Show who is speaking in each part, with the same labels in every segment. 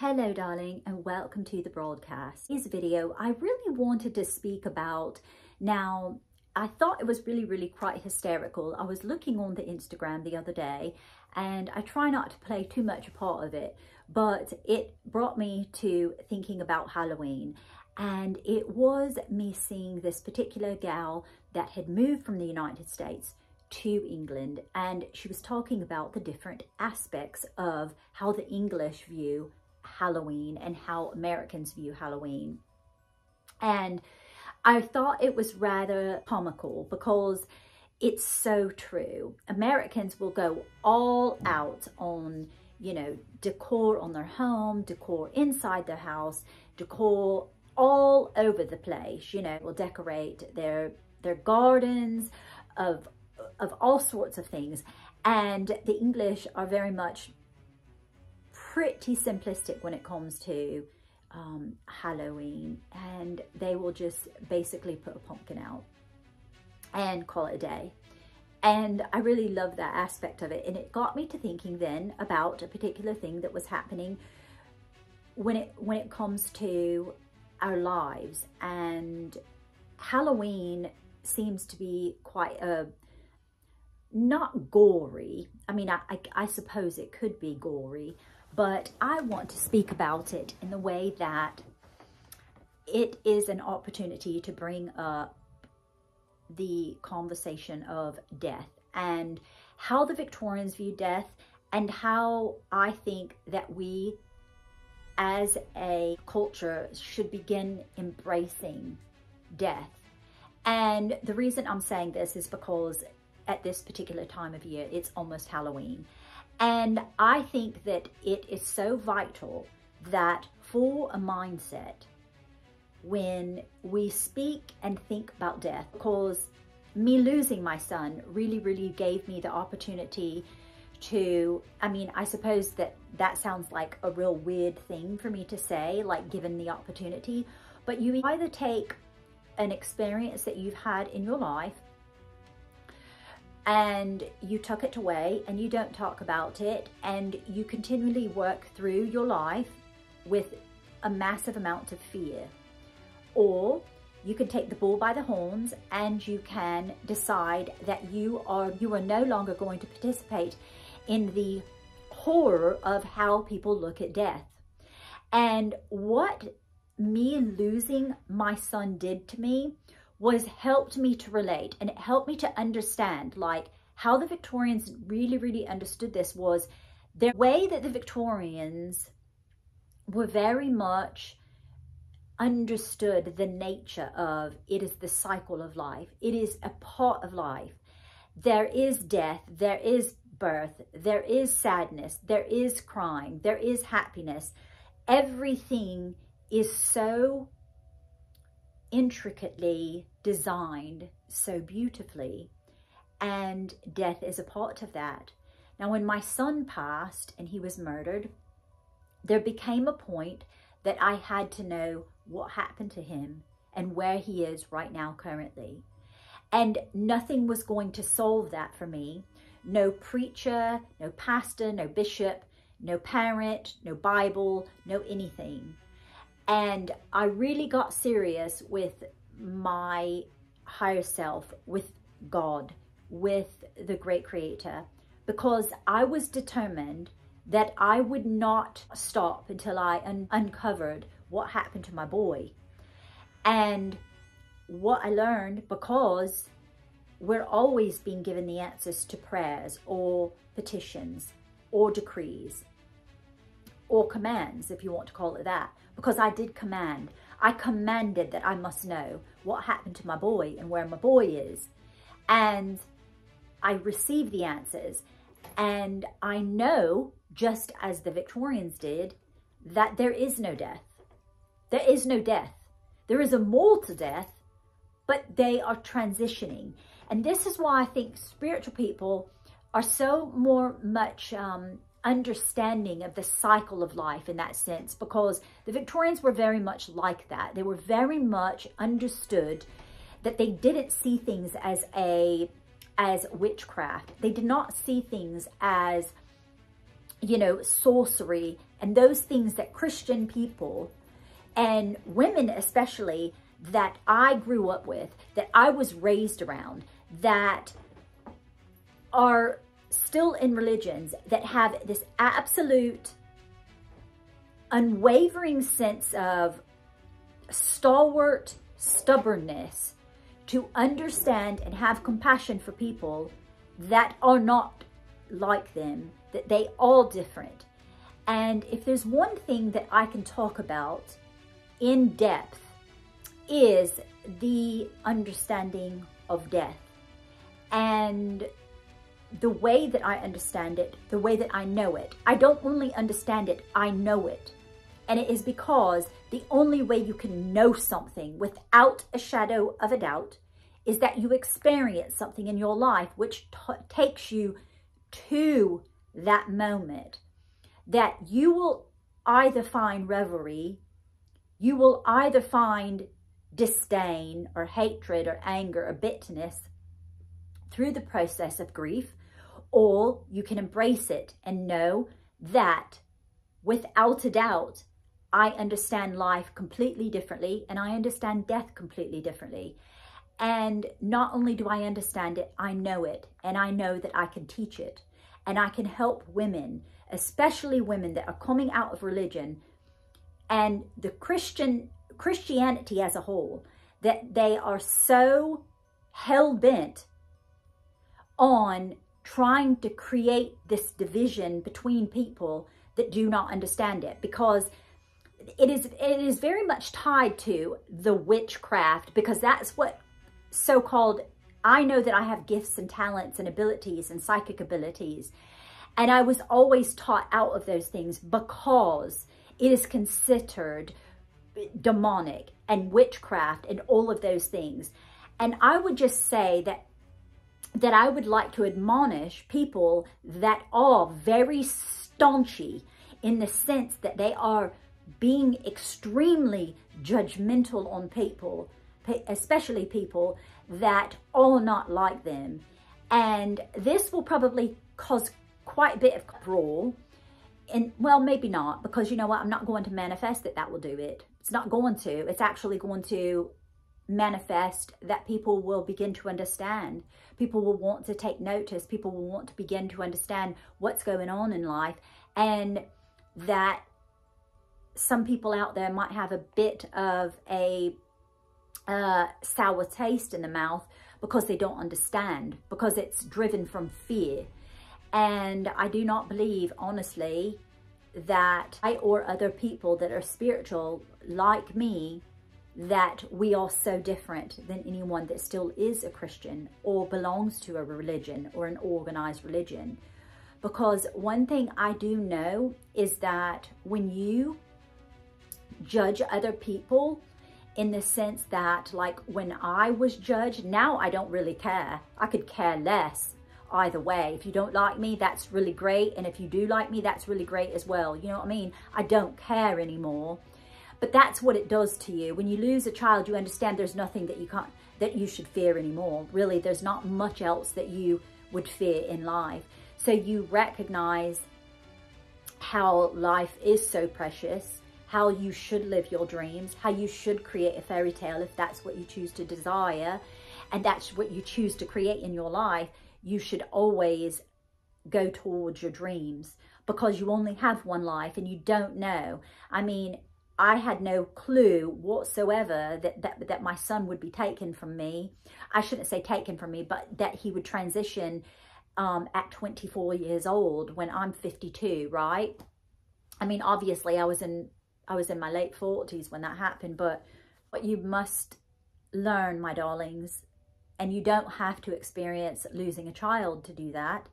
Speaker 1: Hello darling and welcome to the broadcast. In this video I really wanted to speak about now I thought it was really really quite hysterical. I was looking on the Instagram the other day and I try not to play too much a part of it but it brought me to thinking about Halloween and it was me seeing this particular gal that had moved from the United States to England and she was talking about the different aspects of how the English view Halloween and how Americans view Halloween. And I thought it was rather comical because it's so true. Americans will go all out on, you know, decor on their home, decor inside their house, decor all over the place, you know, will decorate their their gardens of of all sorts of things. And the English are very much pretty simplistic when it comes to um, Halloween and they will just basically put a pumpkin out and call it a day. And I really love that aspect of it. And it got me to thinking then about a particular thing that was happening when it when it comes to our lives and Halloween seems to be quite a not gory. I mean, I, I, I suppose it could be gory, but I want to speak about it in the way that it is an opportunity to bring up the conversation of death and how the Victorians view death and how I think that we as a culture should begin embracing death. And the reason I'm saying this is because at this particular time of year, it's almost Halloween. And I think that it is so vital that for a mindset, when we speak and think about death, because me losing my son really, really gave me the opportunity to, I mean, I suppose that that sounds like a real weird thing for me to say, like given the opportunity, but you either take an experience that you've had in your life and you tuck it away and you don't talk about it and you continually work through your life with a massive amount of fear. Or you can take the bull by the horns and you can decide that you are you are no longer going to participate in the horror of how people look at death. And what me losing my son did to me was helped me to relate and it helped me to understand like how the Victorians really, really understood this was the way that the Victorians were very much understood the nature of it is the cycle of life. It is a part of life. There is death, there is birth, there is sadness, there is crying, there is happiness. Everything is so intricately designed so beautifully and death is a part of that. Now when my son passed and he was murdered, there became a point that I had to know what happened to him and where he is right now currently. And nothing was going to solve that for me. No preacher, no pastor, no bishop, no parent, no Bible, no anything. And I really got serious with my higher self, with God, with the great creator, because I was determined that I would not stop until I un uncovered what happened to my boy. And what I learned, because we're always being given the answers to prayers or petitions or decrees or commands, if you want to call it that, because I did command. I commanded that I must know what happened to my boy and where my boy is. And I receive the answers. And I know, just as the Victorians did, that there is no death. There is no death. There is a more to death, but they are transitioning. And this is why I think spiritual people are so more much um, understanding of the cycle of life in that sense because the Victorians were very much like that. They were very much understood that they didn't see things as a as witchcraft. They did not see things as you know sorcery and those things that Christian people and women especially that I grew up with, that I was raised around, that are still in religions that have this absolute unwavering sense of stalwart stubbornness to understand and have compassion for people that are not like them, that they all different. And if there's one thing that I can talk about in depth is the understanding of death. And the way that I understand it, the way that I know it. I don't only understand it, I know it. And it is because the only way you can know something without a shadow of a doubt is that you experience something in your life which takes you to that moment. That you will either find revelry, you will either find disdain or hatred or anger or bitterness through the process of grief, or you can embrace it and know that without a doubt, I understand life completely differently and I understand death completely differently. And not only do I understand it, I know it and I know that I can teach it and I can help women, especially women that are coming out of religion and the Christian Christianity as a whole, that they are so hell bent on trying to create this division between people that do not understand it because it is it is very much tied to the witchcraft because that's what so-called I know that I have gifts and talents and abilities and psychic abilities and I was always taught out of those things because it is considered demonic and witchcraft and all of those things. And I would just say that that I would like to admonish people that are very staunchy in the sense that they are being extremely judgmental on people, especially people that are not like them. And this will probably cause quite a bit of brawl. And well, maybe not, because you know what? I'm not going to manifest that that will do it. It's not going to. It's actually going to manifest that people will begin to understand. People will want to take notice. People will want to begin to understand what's going on in life and that some people out there might have a bit of a uh, sour taste in the mouth because they don't understand, because it's driven from fear. And I do not believe, honestly, that I or other people that are spiritual like me, that we are so different than anyone that still is a Christian or belongs to a religion or an organized religion. Because one thing I do know is that when you judge other people in the sense that like when I was judged, now I don't really care. I could care less either way. If you don't like me, that's really great. And if you do like me, that's really great as well. You know what I mean? I don't care anymore. But that's what it does to you. When you lose a child, you understand there's nothing that you can't, that you should fear anymore. Really, there's not much else that you would fear in life. So you recognize how life is so precious how you should live your dreams, how you should create a fairy tale if that's what you choose to desire, and that's what you choose to create in your life, you should always go towards your dreams because you only have one life and you don't know. I mean, I had no clue whatsoever that, that, that my son would be taken from me. I shouldn't say taken from me, but that he would transition um, at 24 years old when I'm 52, right? I mean, obviously I was in I was in my late 40s when that happened. But what you must learn, my darlings, and you don't have to experience losing a child to do that,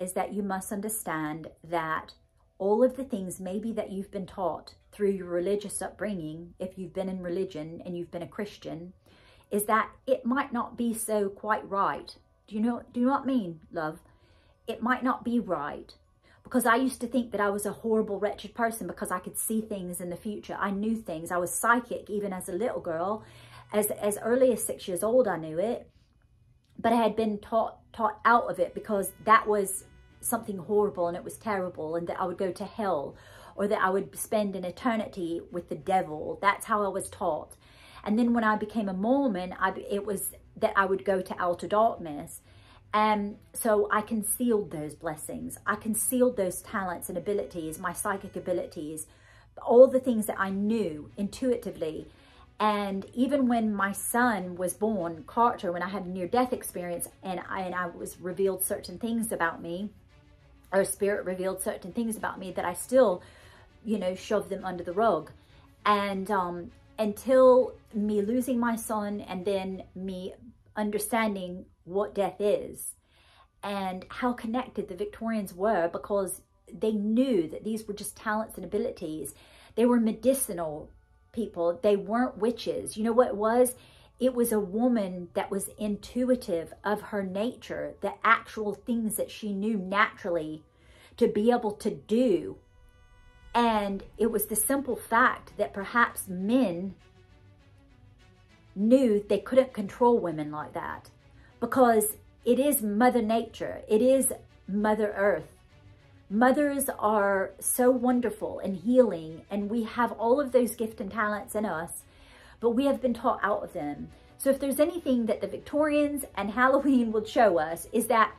Speaker 1: is that you must understand that all of the things maybe that you've been taught through your religious upbringing, if you've been in religion and you've been a Christian, is that it might not be so quite right. Do you know, do you know mean, love? It might not be right because I used to think that I was a horrible, wretched person because I could see things in the future. I knew things. I was psychic even as a little girl. As, as early as six years old, I knew it. But I had been taught, taught out of it because that was something horrible and it was terrible and that I would go to hell or that I would spend an eternity with the devil. That's how I was taught. And then when I became a Mormon, I, it was that I would go to outer darkness. And so I concealed those blessings. I concealed those talents and abilities, my psychic abilities, all the things that I knew intuitively. And even when my son was born, Carter, when I had a near-death experience and I, and I was revealed certain things about me, or spirit revealed certain things about me that I still, you know, shoved them under the rug. And um, until me losing my son and then me understanding what death is and how connected the Victorians were because they knew that these were just talents and abilities. They were medicinal people. They weren't witches. You know what it was? It was a woman that was intuitive of her nature, the actual things that she knew naturally to be able to do. And it was the simple fact that perhaps men knew they couldn't control women like that because it is Mother Nature. It is Mother Earth. Mothers are so wonderful and healing, and we have all of those gifts and talents in us, but we have been taught out of them. So if there's anything that the Victorians and Halloween would show us is that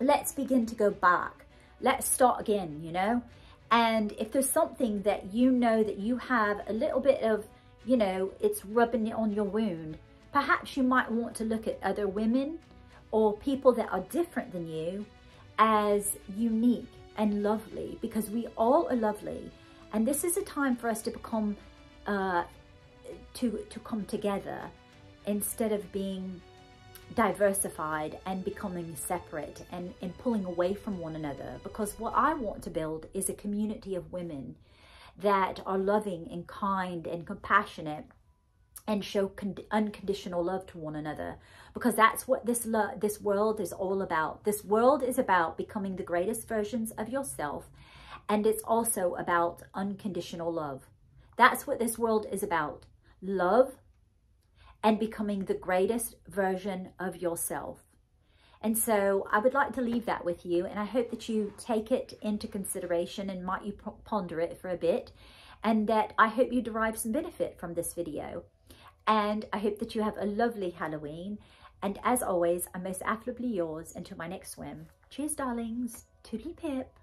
Speaker 1: let's begin to go back. Let's start again, you know? And if there's something that you know that you have a little bit of you know, it's rubbing it on your wound. Perhaps you might want to look at other women or people that are different than you as unique and lovely because we all are lovely. And this is a time for us to become, uh, to, to come together instead of being diversified and becoming separate and, and pulling away from one another. Because what I want to build is a community of women that are loving and kind and compassionate and show unconditional love to one another because that's what this this world is all about. This world is about becoming the greatest versions of yourself and it's also about unconditional love. That's what this world is about. Love and becoming the greatest version of yourself. And so I would like to leave that with you and I hope that you take it into consideration and might you ponder it for a bit and that I hope you derive some benefit from this video. And I hope that you have a lovely Halloween. And as always, I'm most affably yours until my next swim. Cheers, darlings. Toodly pip.